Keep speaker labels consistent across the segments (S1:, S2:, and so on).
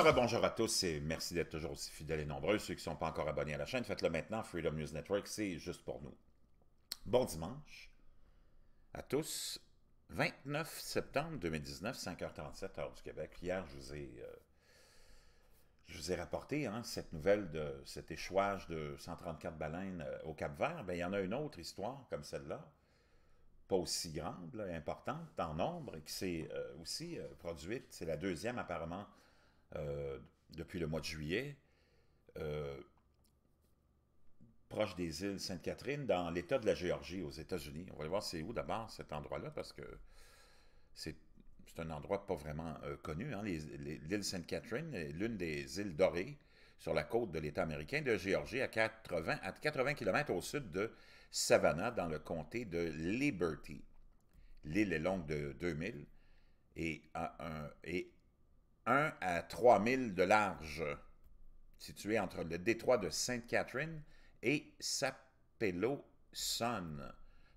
S1: Alors, bonjour à tous et merci d'être toujours aussi fidèles et nombreux. Ceux qui ne sont pas encore abonnés à la chaîne, faites-le maintenant. Freedom News Network, c'est juste pour nous. Bon dimanche à tous. 29 septembre 2019, 5h37, heure du Québec. Hier, je vous ai, euh, je vous ai rapporté hein, cette nouvelle de cet échouage de 134 baleines euh, au Cap-Vert. Ben, il y en a une autre histoire comme celle-là, pas aussi grande, importante en nombre, et qui s'est euh, aussi produite. C'est la deuxième apparemment depuis le mois de juillet proche des îles Sainte-Catherine, dans l'État de la Géorgie, aux États-Unis. On va aller voir c'est où d'abord cet endroit-là, parce que c'est un endroit pas vraiment euh, connu. Hein. L'île Sainte-Catherine est l'une des îles dorées sur la côte de l'État américain de Géorgie, à 80, à 80 km au sud de Savannah, dans le comté de Liberty. L'île est longue de 2000 et un, et 1 à 3000 de large, située entre le détroit de Sainte-Catherine et Sapelo Sun.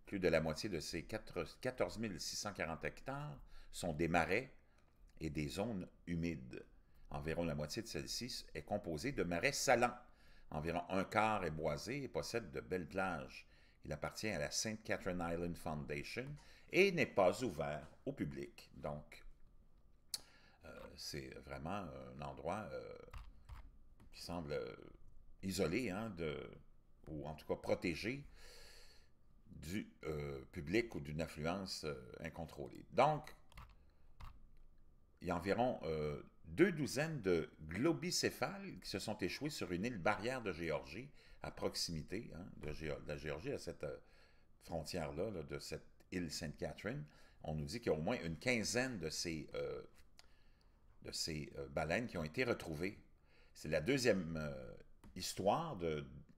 S1: Plus de la moitié de ces 14 640 hectares sont des marais et des zones humides. Environ la moitié de celle-ci est composée de marais salants. Environ un quart est boisé et possède de belles plages. Il appartient à la St. Catherine Island Foundation et n'est pas ouvert au public. Donc, c'est vraiment un endroit euh, qui semble isolé hein, ou en tout cas protégé du euh, public ou d'une influence euh, incontrôlée. Donc, il y a environ euh, deux douzaines de globicéphales qui se sont échoués sur une île barrière de Géorgie, à proximité hein, de, la Géorgie, à cette frontière-là, de cette île Sainte-Catherine. On nous dit qu'il y a au moins une quinzaine de ces, de ces baleines qui ont été retrouvées. C'est la deuxième histoire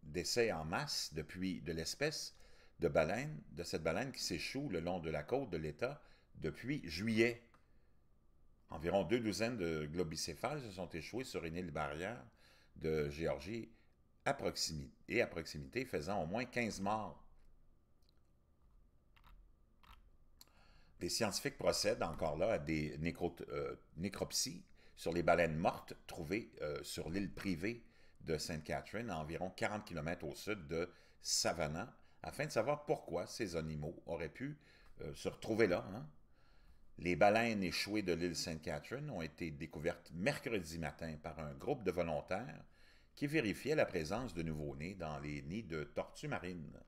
S1: d'essais en masse depuis de l'espèce de baleine, de cette baleine qui s'échoue le long de la côte de l'État depuis juillet. Environ deux douzaines de globicéphales se sont échoués sur une île barrière de Géorgie à proximité, et à proximité, faisant au moins 15 morts. Les scientifiques procèdent encore là à des euh, nécropsies sur les baleines mortes trouvées euh, sur l'île privée de Sainte-Catherine, à environ 40 km au sud de Savannah, afin de savoir pourquoi ces animaux auraient pu euh, se retrouver là. Hein. Les baleines échouées de l'île Sainte-Catherine ont été découvertes mercredi matin par un groupe de volontaires qui vérifiait la présence de nouveau-nés dans les nids de tortues marines.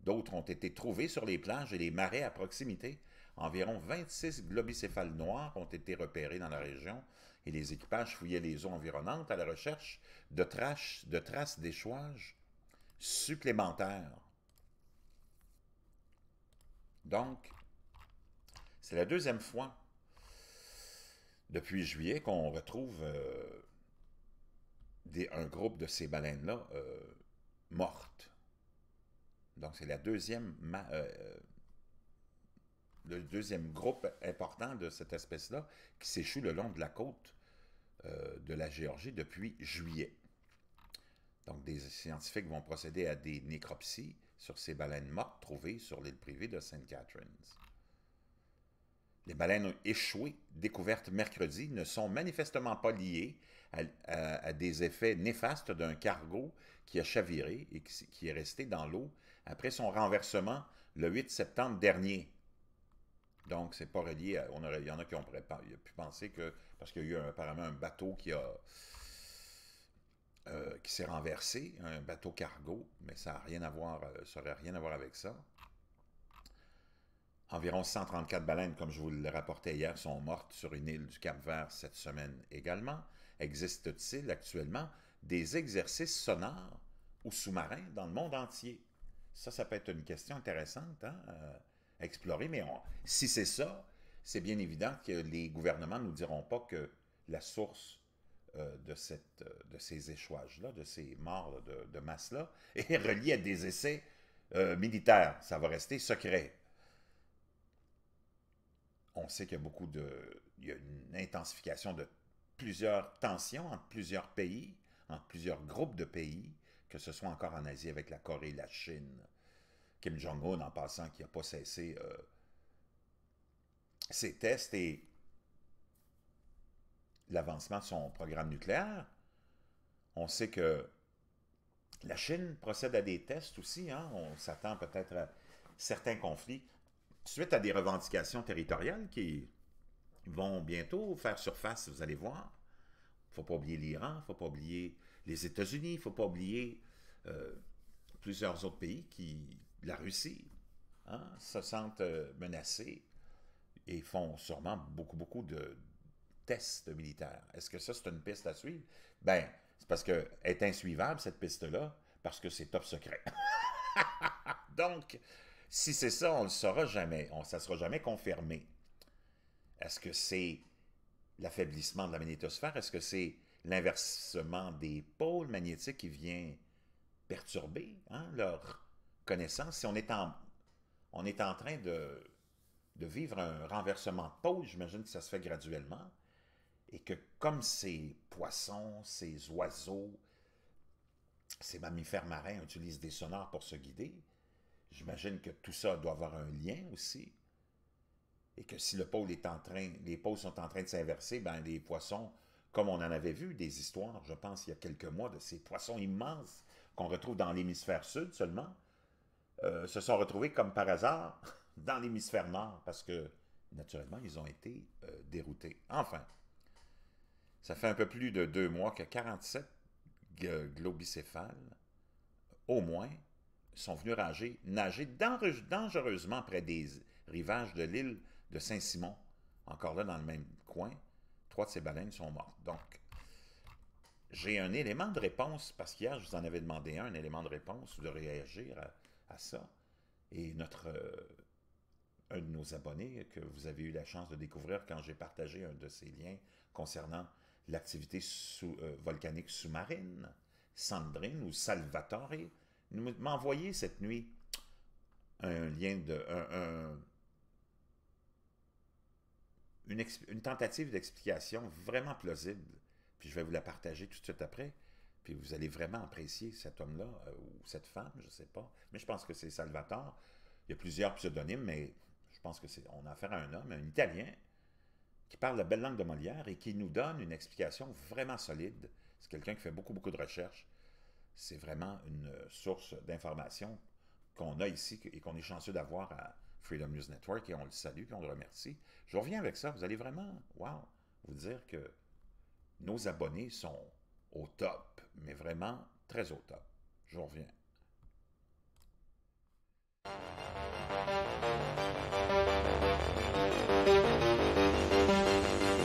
S1: D'autres ont été trouvés sur les plages et les marais à proximité. Environ 26 globicéphales noirs ont été repérés dans la région et les équipages fouillaient les eaux environnantes à la recherche de, traces, d'échouage supplémentaires. Donc, c'est la deuxième fois depuis juillet qu'on retrouve euh, un groupe de ces baleines-là euh, mortes. Donc, c'est la deuxième, euh, le deuxième groupe important de cette espèce-là qui s'échoue le long de la côte euh, de la Géorgie depuis juillet. Donc, des scientifiques vont procéder à des nécropsies sur ces baleines mortes trouvées sur l'île privée de St. Catharines. Les baleines échouées, découvertes mercredi, ne sont manifestement pas liées à, des effets néfastes d'un cargo qui a chaviré et qui, est resté dans l'eau après son renversement le 8 septembre dernier. Donc, c'est pas relié à, on il y en a qui ont pu penser que, parce qu'il y a eu apparemment un bateau qui a euh, qui s'est renversé, un bateau cargo, mais ça n'a rien à voir, euh, ça n'aurait rien à voir avec ça. Environ 134 baleines, comme je vous le rapportais hier, sont mortes sur une île du Cap-Vert cette semaine également. Existe-t-il actuellement des exercices sonores ou sous-marins dans le monde entier? Ça, ça peut être une question intéressante hein, explorer, mais si c'est ça, c'est bien évident que les gouvernements ne nous diront pas que la source euh, de, cette, de ces échouages-là, de ces morts de, masse-là, est reliée à des essais euh, militaires. Ça va rester secret on sait qu'il y a beaucoup de. Il y a une intensification de plusieurs tensions entre plusieurs pays, entre plusieurs groupes de pays, que ce soit encore en Asie avec la Corée, la Chine, Kim Jong-un en passant qui n'a pas cessé euh, ses tests et l'avancement de son programme nucléaire. On sait que la Chine procède à des tests aussi. Hein. On s'attend peut-être à certains conflits suite à des revendications territoriales qui vont bientôt faire surface, vous allez voir. Il ne faut pas oublier l'Iran, il ne faut pas oublier les États-Unis, il ne faut pas oublier euh, plusieurs autres pays qui, la Russie, hein, se sentent euh, menacés et font sûrement beaucoup, beaucoup de tests militaires. Est-ce que ça, c'est une piste à suivre? Ben, c'est parce qu'elle est insuivable, cette piste-là, parce que c'est top secret. Donc, si c'est ça, on ne le saura jamais. On, ça ne sera jamais confirmé. Est-ce que c'est l'affaiblissement de la magnétosphère? Est-ce que c'est l'inversement des pôles magnétiques qui vient perturber hein, leur connaissance? Si on est en, train de, de vivre un renversement de pôle, j'imagine que ça se fait graduellement, et que comme ces poissons, ces oiseaux, ces mammifères marins utilisent des sonars pour se guider, j'imagine que tout ça doit avoir un lien aussi et que si le pôle est en train, les pôles sont en train de s'inverser, ben les poissons, comme on en avait vu des histoires, je pense, il y a quelques mois, de ces poissons immenses qu'on retrouve dans l'hémisphère sud seulement, euh, se sont retrouvés comme par hasard dans l'hémisphère nord, parce que, naturellement, ils ont été euh, déroutés. Enfin, ça fait un peu plus de deux mois que 47 globicéphales, au moins, sont venus nager, nager dangereusement près des rivages de l'île de Saint-Simon, encore là dans le même coin, trois de ces baleines sont mortes. Donc, j'ai un élément de réponse, parce qu'hier, je vous en avais demandé un, un élément de réponse, de réagir à, ça. Et notre, euh, un de nos abonnés, que vous avez eu la chance de découvrir quand j'ai partagé un de ces liens concernant l'activité sous, euh, volcanique sous-marine, Sandrine ou Salvatore, m'a envoyé cette nuit un lien de un, une, tentative d'explication vraiment plausible. Puis je vais vous la partager tout de suite après. Puis vous allez vraiment apprécier cet homme-là, euh, ou cette femme, je ne sais pas. Mais je pense que c'est Salvatore. Il y a plusieurs pseudonymes, mais je pense que c'est on a affaire à un homme, un Italien, qui parle la belle langue de Molière et qui nous donne une explication vraiment solide. C'est quelqu'un qui fait beaucoup, beaucoup de recherches. C'est vraiment une source d'information qu'on a ici et qu'on est chanceux d'avoir à, Freedom News Network et on le salue et on le remercie. Je reviens avec ça. Vous allez vraiment, wow, vous dire que nos abonnés sont au top, mais vraiment très au top. Je reviens.